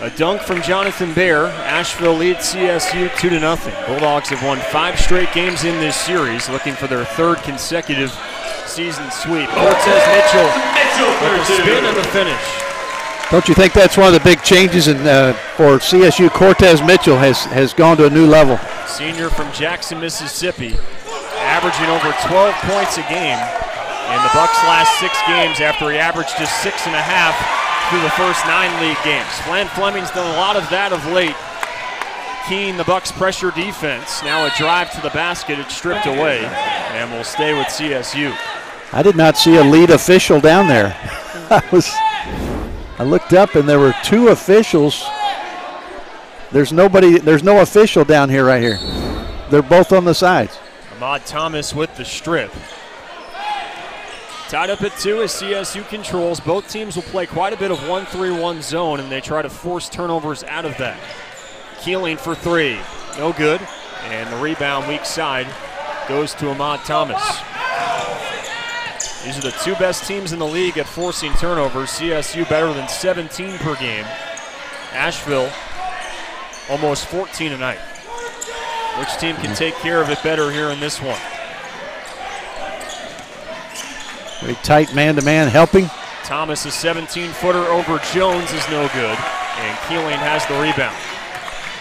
A dunk from Jonathan Baehre. Asheville leads CSU 2 to nothing. Bulldogs have won five straight games in this series, looking for their third consecutive season sweep. Cortez Mitchell with the spin and the finish. Don't you think that's one of the big changes in, uh, for CSU? Cortez Mitchell has, has gone to a new level. Senior from Jackson, Mississippi, averaging over 12 points a game in the Bucks' last six games after he averaged just six and a half through the first nine league games. Flan Fleming's done a lot of that of late. Keen the Bucks pressure defense. Now a drive to the basket, it's stripped away, and will stay with CSU. I did not see a lead official down there. I was I looked up and there were two officials. There's nobody there's no official down here right here. They're both on the sides. Ahmad Thomas with the strip. Tied up at two as CSU controls. Both teams will play quite a bit of 1 3 1 zone, and they try to force turnovers out of that. Keeling for three. No good. And the rebound, weak side, goes to Ahmad Thomas. These are the two best teams in the league at forcing turnovers. CSU better than 17 per game. Asheville almost 14 tonight. Which team can take care of it better here in this one? Very tight man-to-man helping. Thomas, a 17-footer over Jones is no good, and Keeling has the rebound.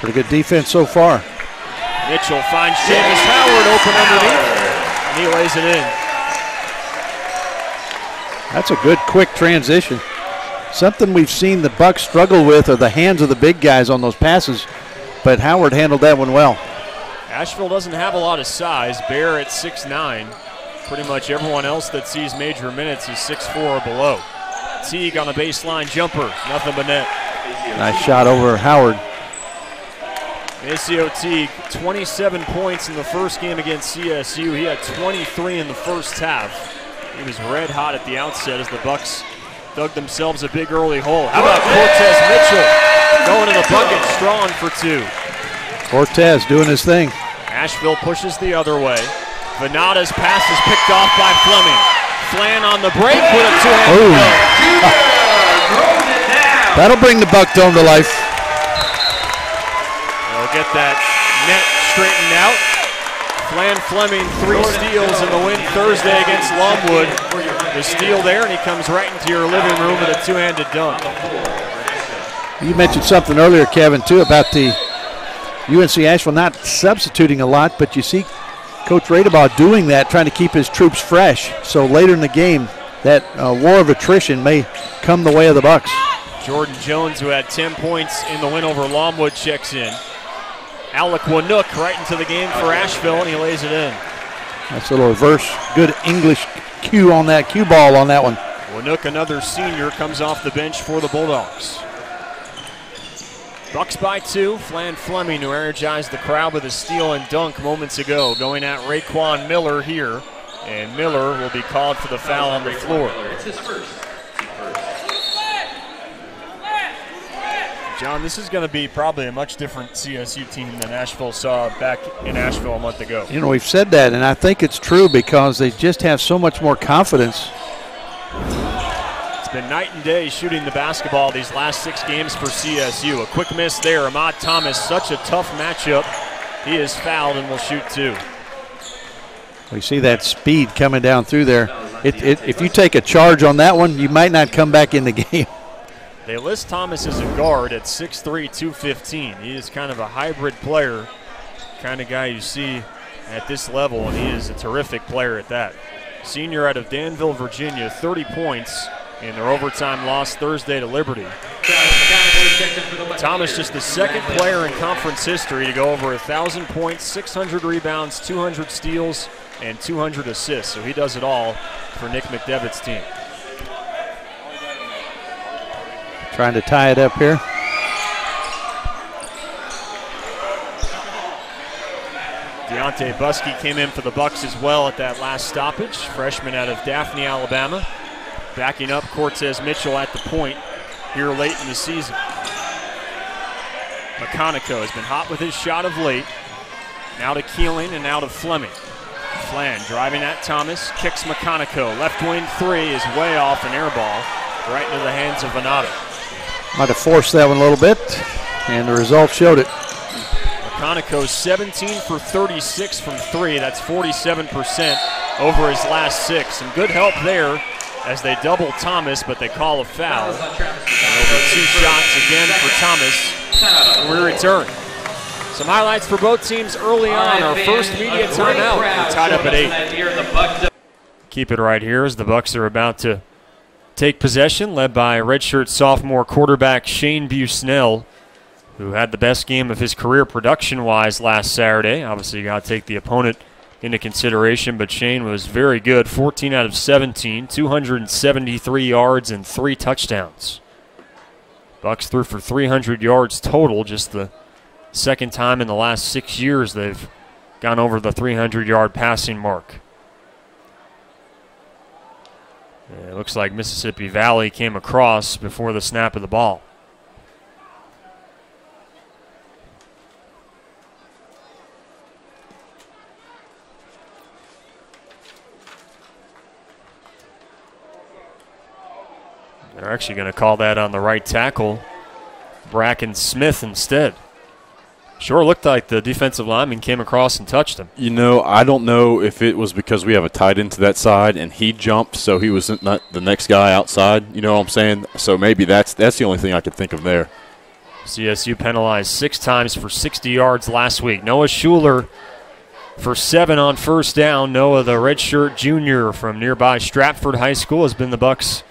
Pretty good defense so far. Mitchell finds James Howard open underneath, and he lays it in. That's a good quick transition. Something we've seen the Bucks struggle with are the hands of the big guys on those passes, but Howard handled that one well. Asheville doesn't have a lot of size. Baehre at 6'9". Pretty much everyone else that sees major minutes is 6'4 or below. Teague on a baseline jumper, nothing but net. Nice shot over Howard. MaCio Teague, 27 points in the first game against CSU. He had 23 in the first half. He was red hot at the outset as the Bucks dug themselves a big early hole. How about Cortez Mitchell going to the bucket strong for two? Cortez doing his thing. Asheville pushes the other way. Vannatta's pass is picked off by Fleming. Flan on the break with a two-handed oh. That'll bring the Buc Dome to life. They'll get that net straightened out. Flan Fleming, three steals in the win Thursday against Longwood. The steal there, and he comes right into your living room with a two-handed dunk. You mentioned something earlier, Kevin, too, about the UNC Asheville not substituting a lot, but you see Coach Radebaugh doing that, trying to keep his troops fresh. So later in the game, that uh, war of attrition may come the way of the Bucks. Jordan Jones, who had 10 points in the win over Longwood, checks in. Alec Wanook right into the game for Asheville, and he lays it in. That's a little reverse. Good English cue on that cue ball on that one. Wanook, another senior, comes off the bench for the Bulldogs. Bucks by two. Flan Fleming, who energized the crowd with a steal and dunk moments ago, going at Raekwon Miller here. And Miller will be called for the foul on the floor. John, this is going to be probably a much different CSU team than Asheville saw back in Asheville a month ago. You know, we've said that, and I think it's true because they just have so much more confidence. It's been night and day shooting the basketball these last six games for CSU. A quick miss there. Ahmad Thomas, such a tough matchup. He is fouled and will shoot two. We see that speed coming down through there. It, it, if you take a charge on that one, you might not come back in the game. They list Thomas as a guard at 6'3", 215. He is kind of a hybrid player, kind of guy you see at this level, and he is a terrific player at that. Senior out of Danville, Virginia, 30 points in their overtime loss Thursday to Liberty. Thomas just the second player in conference history to go over 1,000 points, 600 rebounds, 200 steals, and 200 assists. So he does it all for Nick McDevitt's team. Trying to tie it up here. Deontay Buskey came in for the Bucks as well at that last stoppage. Freshman out of Daphne, Alabama. Backing up Cortez Mitchell at the point here late in the season. McConico has been hot with his shot of late. Now to Keeling and now to Fleming. Flan driving at Thomas, kicks McConico. Left wing three is way off an air ball right into the hands of Vannatta. Might have forced that one a little bit, and the result showed it. Conoco 17 for 36 from three. That's 47% over his last six. Some good help there as they double Thomas, but they call a foul. And over two shots again for Thomas. We return. Some highlights for both teams early on. Our first media timeout. We're tied up at eight. Keep it right here as the Bucks are about to take possession, led by redshirt sophomore quarterback Shane Busnell, who had the best game of his career production-wise last Saturday. Obviously, you got to take the opponent into consideration, but Shane was very good. 14 out of 17, 273 yards and three touchdowns. Bucks threw for 300 yards total, just the second time in the last six years they've gone over the 300-yard passing mark. It looks like Mississippi Valley came across before the snap of the ball. They're actually going to call that on the right tackle, Bracken Smith instead. Sure looked like the defensive lineman came across and touched him. You know, I don't know if it was because we have a tight end to that side and he jumped, so he was not the next guy outside. You know what I'm saying? So maybe that's that's the only thing I could think of there. CSU penalized six times for 60 yards last week. Noah Schuler for seven on first down. Noah, the redshirt junior from nearby Stratford High School, has been the Bucks'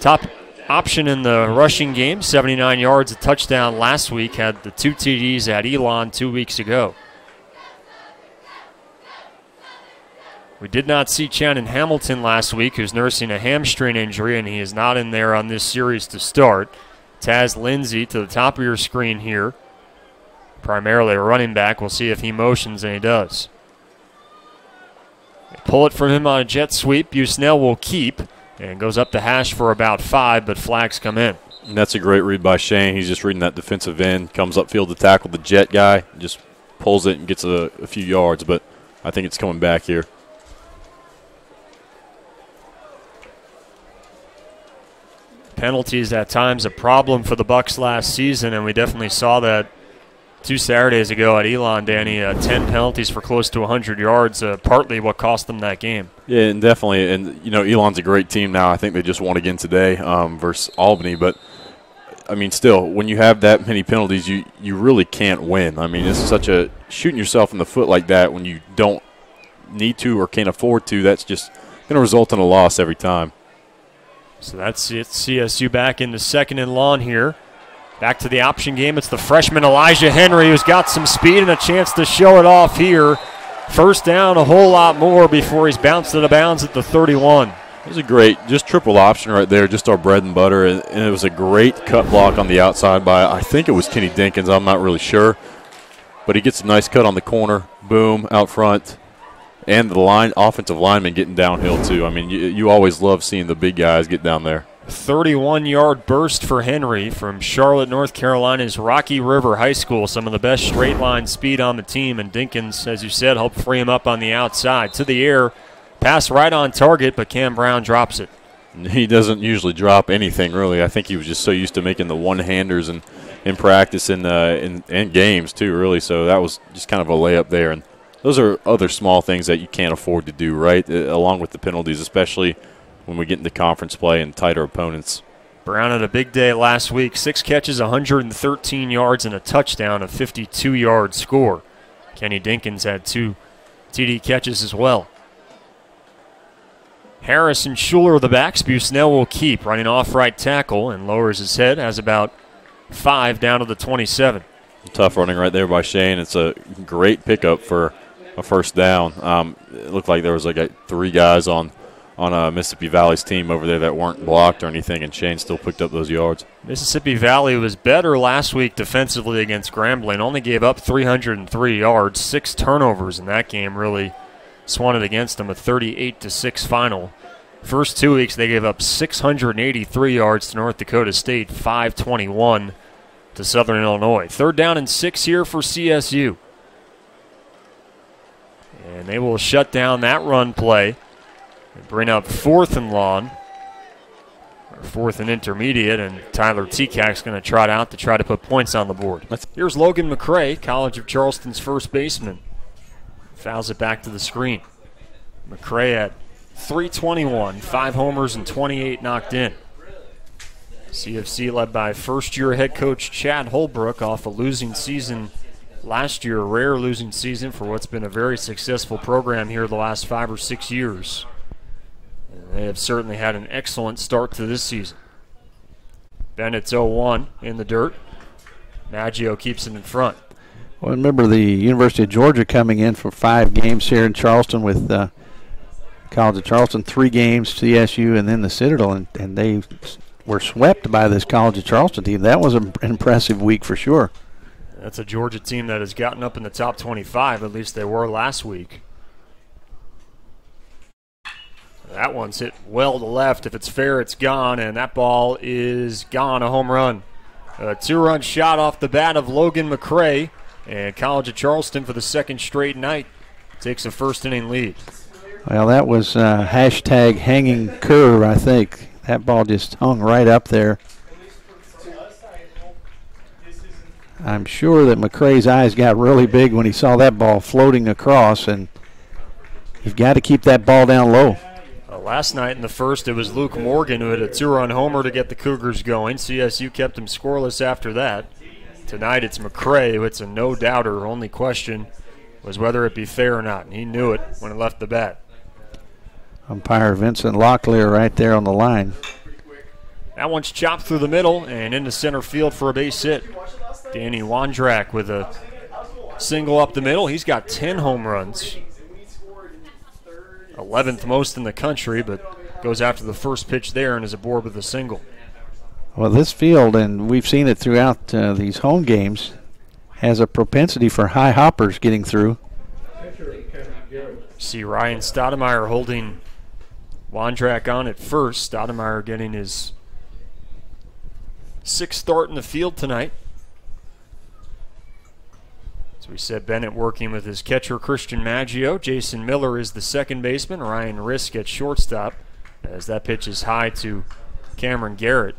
top option in the rushing game. 79 yards, a touchdown last week. Had the two TDs at Elon two weeks ago. We did not see Shannon Hamilton last week, who's nursing a hamstring injury, and he is not in there on this series to start. Taz Lindsay to the top of your screen here. Primarily a running back. We'll see if he motions, and he does. Pull it from him on a jet sweep. Busnell will keep and goes up the hash for about five, but flags come in. And that's a great read by Shane. He's just reading that defensive end, comes upfield to tackle the jet guy, just pulls it and gets a, a few yards, but I think it's coming back here. Penalties at times a problem for the Bucks last season, and we definitely saw that two Saturdays ago at Elon, Danny. Uh, 10 penalties for close to 100 yards, uh, partly what cost them that game. Yeah, and definitely. And, you know, Elon's a great team now. I think they just won again today um, versus Albany. But, I mean, still, when you have that many penalties, you, you really can't win. I mean, it's such a shooting yourself in the foot like that when you don't need to or can't afford to. That's just going to result in a loss every time. So that's it. CSU back in the second and lawn here. Back to the option game. It's the freshman Elijah Henry who's got some speed and a chance to show it off here. First down, a whole lot more before he's bounced out of bounds at the 31. It was a great, just triple option right there, just our bread and butter. And it was a great cut block on the outside by, I think it was Kenny Dinkins. I'm not really sure. But he gets a nice cut on the corner. Boom, out front. And the line, offensive lineman getting downhill, too. I mean, you, you always love seeing the big guys get down there. 31 yard burst for Henry from Charlotte, North Carolina's Rocky River High School. Some of the best straight line speed on the team. And Dinkins, as you said, helped free him up on the outside. To the air, pass right on target, but Cam Brown drops it. He doesn't usually drop anything, really. I think he was just so used to making the one handers and in practice and uh, in, in games, too, really. So that was just kind of a layup there. And those are other small things that you can't afford to do, right? Uh, along with the penalties, especially – when we get into conference play and tighter opponents. Brown had a big day last week. Six catches, 113 yards, and a touchdown, a 52 yard score. Kenny Dinkins had two TD catches as well. Harris and Schuler the backs. Busnell will keep running off right tackle and lowers his head, has about five down to the 27. Tough running right there by Shane. It's a great pickup for a first down. Um, it looked like there was like a, three guys on on a Mississippi Valley's team over there that weren't blocked or anything, and Shane still picked up those yards. Mississippi Valley was better last week defensively against Grambling, only gave up 303 yards, six turnovers in that game really it against them, a 38 to 6 final. First two weeks, they gave up 683 yards to North Dakota State, 521 to Southern Illinois. Third down and six here for CSU. And they will shut down that run play. Bring up fourth and long. fourth and intermediate, and Tyler Tekak's going to trot out to try to put points on the board. Here's Logan McCray, College of Charleston's first baseman. Fouls it back to the screen. McCray at 321, five homers and 28 knocked in. CofC led by first year head coach Chad Holbrook off a losing season last year, a rare losing season for what's been a very successful program here the last five or six years. They have certainly had an excellent start to this season. Bennett's 0 1 in the dirt. Maggio keeps it in front. Well, remember the University of Georgia coming in for five games here in Charleston with uh, College of Charleston, three games, CSU, and then the Citadel, and, and they were swept by this College of Charleston team. That was an impressive week for sure. That's a Georgia team that has gotten up in the top 25, at least they were last week. That one's hit well to the left. If it's fair, it's gone, and that ball is gone. A home run. A two run shot off the bat of Logan McCray, and College of Charleston for the second straight night takes a first inning lead. Well, that was uh, hashtag hanging curve, I think. That ball just hung right up there. I'm sure that McCray's eyes got really big when he saw that ball floating across, and you've got to keep that ball down low. Last night in the first, it was Luke Morgan who had a two-run homer to get the Cougars going. CSU kept him scoreless after that. Tonight it's McCray who hits a no-doubter. Only question was whether it be fair or not, and he knew it when it left the bat. Umpire Vincent Locklear right there on the line. That one's chopped through the middle and into center field for a base hit. Danny Wondrak with a single up the middle. He's got 10 home runs. 11th most in the country, but goes after the first pitch there and is aboard with a single. Well, this field, and we've seen it throughout uh, these home games, has a propensity for high hoppers getting through. See Ryan Stoudemire holding Wondrak on at first. Stoudemire getting his sixth start in the field tonight. We said, Bennett working with his catcher Christian Maggio. Jason Miller is the second baseman. Ryan Risk at shortstop as that pitch is high to Cameron Garrett.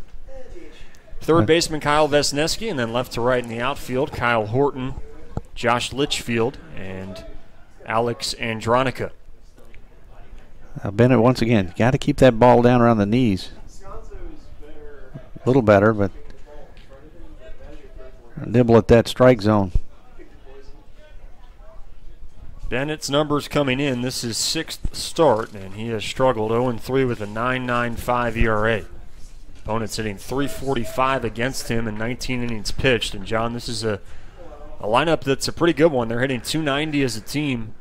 Third baseman Kyle Vesneski, and then left to right in the outfield, Kyle Horton, Josh Litchfield, and Alex Andronica. Uh, Bennett, once again, got to keep that ball down around the knees. A little better, but nibble at that strike zone. Bennett's numbers coming in. This is sixth start, and he has struggled 0-3 with a 9.95 ERA. Opponents hitting 345 against him in 19 innings pitched. And John, this is a, a lineup that's a pretty good one. They're hitting 290 as a team.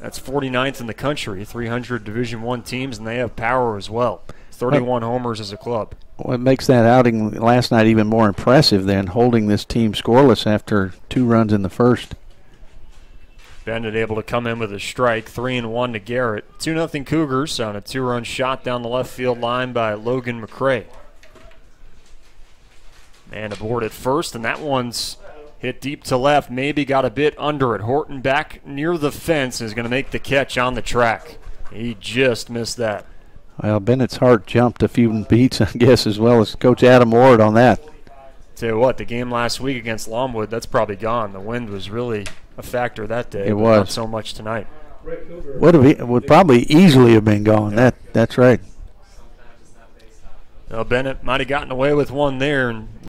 That's 49th in the country. 300 Division One teams, and they have power as well. 31 homers as a club. What makes that outing last night even more impressive than holding this team scoreless after two runs in the first. Bennett able to come in with a strike, three and one to Garrett. Two nothing Cougars on a two-run shot down the left field line by Logan McCray. Man aboard at first, and that one's hit deep to left. Maybe got a bit under it. Horton back near the fence is going to make the catch on the track. He just missed that. Well, Bennett's heart jumped a few beats, I guess, as well as Coach Adam Ward on that. Tell you what, the game last week against Longwood, that's probably gone. The wind was really a factor that day. It was not so much tonight. Would have would probably easily have been gone. That that's right. Well, Bennett might have gotten away with one there, and